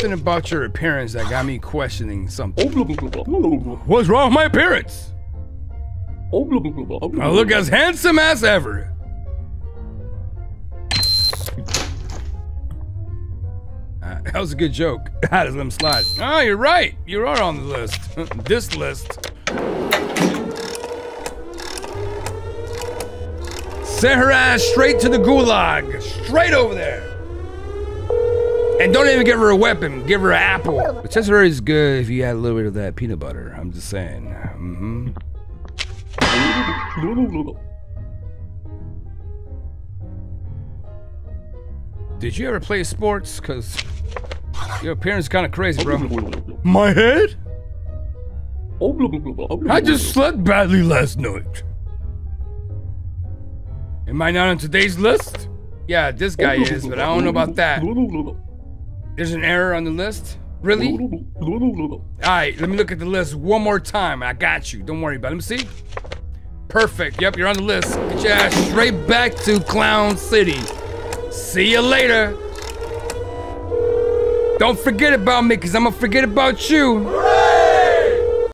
something about your appearance that got me questioning something. What's wrong with my appearance? I look as handsome as ever. Uh, that was a good joke. I just let him slide. Oh, you're right. You are on the list. this list. Send her ass straight to the gulag. Straight over there. And don't even give her a weapon. Give her an apple. Rotisserie is good if you add a little bit of that peanut butter. I'm just saying. Mm-hmm. Did you ever play sports? Cause your appearance is kind of crazy, bro. My head? I just slept badly last night. Am I not on today's list? Yeah, this guy is, but I don't know about that. There's an error on the list? Really? Alright, let me look at the list one more time. I got you. Don't worry about it. Let me see. Perfect. Yep, you're on the list. Get your ass straight back to Clown City. See you later. Don't forget about me, because I'm going to forget about you.